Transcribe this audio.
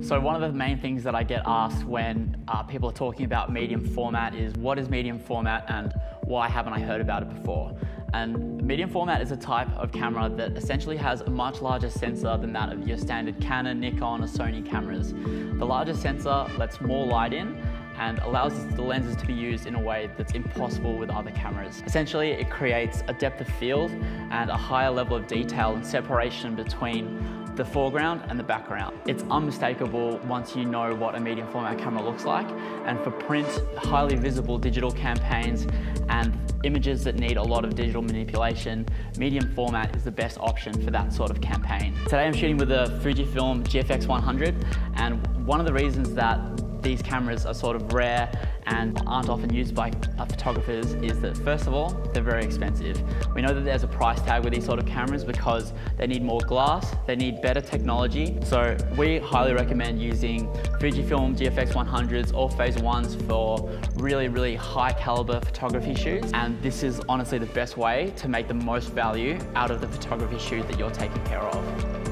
So one of the main things that I get asked when uh, people are talking about medium format is what is medium format and why haven't I heard about it before? And medium format is a type of camera that essentially has a much larger sensor than that of your standard Canon, Nikon or Sony cameras. The larger sensor lets more light in and allows the lenses to be used in a way that's impossible with other cameras. Essentially, it creates a depth of field and a higher level of detail and separation between the foreground and the background. It's unmistakable once you know what a medium format camera looks like and for print, highly visible digital campaigns and images that need a lot of digital manipulation, medium format is the best option for that sort of campaign. Today I'm shooting with a Fujifilm GFX 100 and one of the reasons that these cameras are sort of rare and aren't often used by uh, photographers is that first of all, they're very expensive. We know that there's a price tag with these sort of cameras because they need more glass, they need better technology. So we highly recommend using Fujifilm GFX 100s or Phase 1s for really, really high caliber photography shoots. And this is honestly the best way to make the most value out of the photography shoot that you're taking care of.